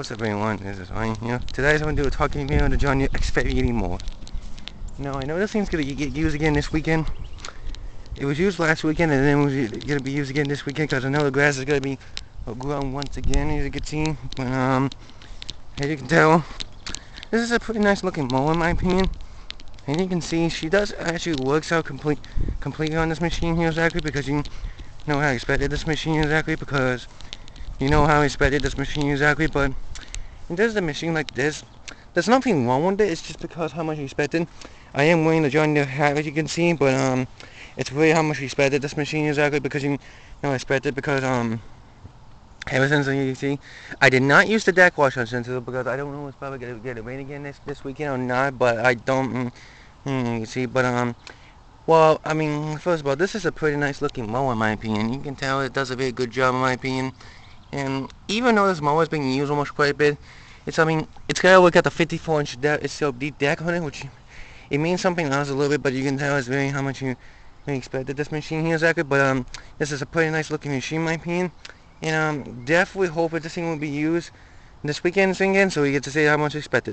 What's up everyone, this is Ryan here. Today I'm going to do a talking video on the John X80 mower. Now I know this thing's going to get used again this weekend. It was used last weekend and then it was going to be used again this weekend because I know the grass is going to be grown once again as you can see. But um, as you can tell, this is a pretty nice looking mower in my opinion. And you can see she does actually works out complete, completely on this machine here exactly because you know how I expected this machine exactly because you know how I expected this machine exactly, but it does the machine like this. There's nothing wrong with it, it's just because how much I expected. I am wearing the John Deere hat as you can see, but um, it's really how much I expected this machine exactly because you know I expected it because um, ever since you see, I did not use the deck wash on Sensitive because I don't know if it's probably gonna get it rain again this this weekend or not, but I don't. Mm, mm, you see, but um. Well, I mean, first of all, this is a pretty nice looking mower in my opinion. You can tell it does a very good job in my opinion. And even though this mower is being used almost quite a bit, it's I mean it's got to look at the 54 inch Accel Deep deck on it, which it means something else a little bit, but you can tell it's very how much you, you expected this machine here exactly. But um, this is a pretty nice looking machine, in my opinion, and um, definitely hope that this thing will be used this weekend again, so we get to see how much expected.